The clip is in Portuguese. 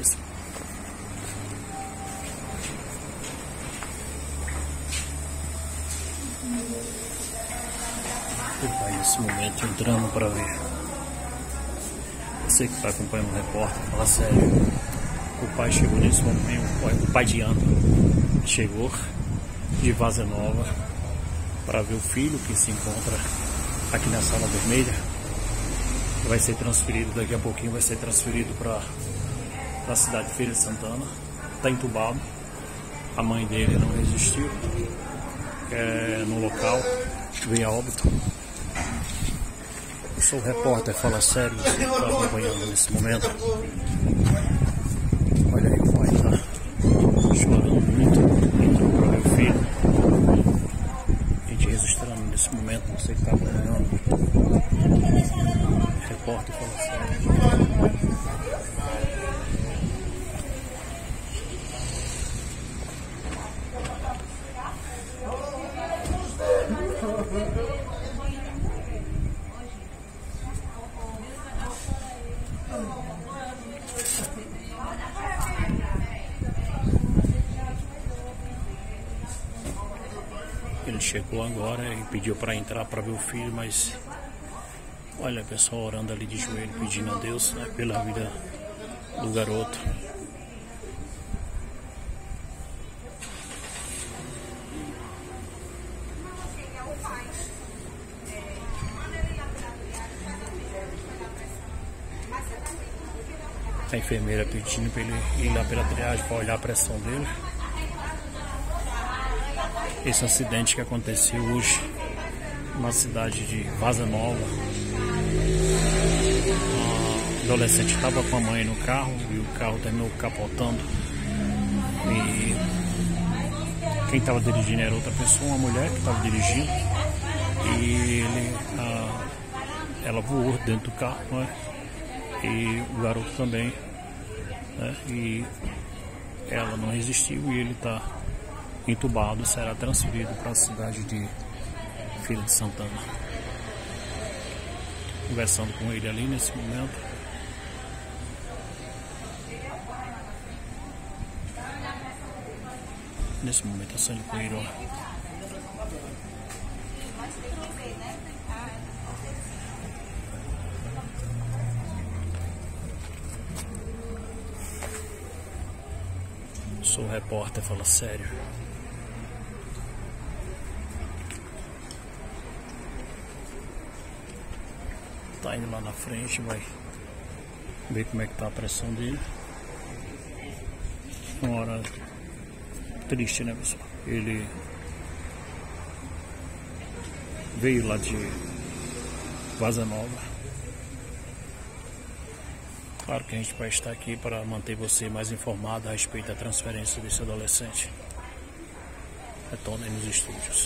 Isso. O pai nesse momento entrando para ver. Você que está acompanhando o repórter, fala sério. O pai chegou nesse momento, o pai de Ana chegou de Vaza Nova para ver o filho que se encontra aqui na sala vermelha. Vai ser transferido daqui a pouquinho, vai ser transferido para a cidade de Feira de Santana. Está entubado. A mãe dele não resistiu. É, no local, veio a óbito. Eu sou o repórter, fala sério, você está acompanhando nesse momento. Olha aí o pai tá chorando muito, muito para meu filho. A gente registrando nesse momento, você está acompanhando. Repórter, fala sério. Ele chegou agora e pediu para entrar para ver o filho, mas olha o pessoal orando ali de joelho, pedindo a Deus né, pela vida do garoto. A enfermeira pedindo para ele ir lá pela triagem para olhar a pressão dele esse acidente que aconteceu hoje na cidade de Vaza Nova. A adolescente estava com a mãe no carro e o carro terminou capotando. E quem estava dirigindo era outra pessoa, uma mulher que estava dirigindo. E ele, a, ela voou dentro do carro, né? E o garoto também. Né? E ela não resistiu e ele está entubado será transferido para a cidade de Filha de Santana. Conversando com ele ali nesse momento. Nesse momento, a Sandy Coelho. Sou repórter, fala sério. Tá lá na frente, vai ver como é que tá a pressão dele. Uma hora triste, né pessoal? Ele veio lá de Vaza Nova. Claro que a gente vai estar aqui para manter você mais informado a respeito da transferência desse adolescente. Retorne nos estúdios.